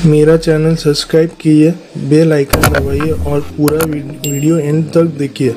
मेरा channel subscribe कीजिए bell icon दबाइए और पूरा वीडियो एंड तक देखिए।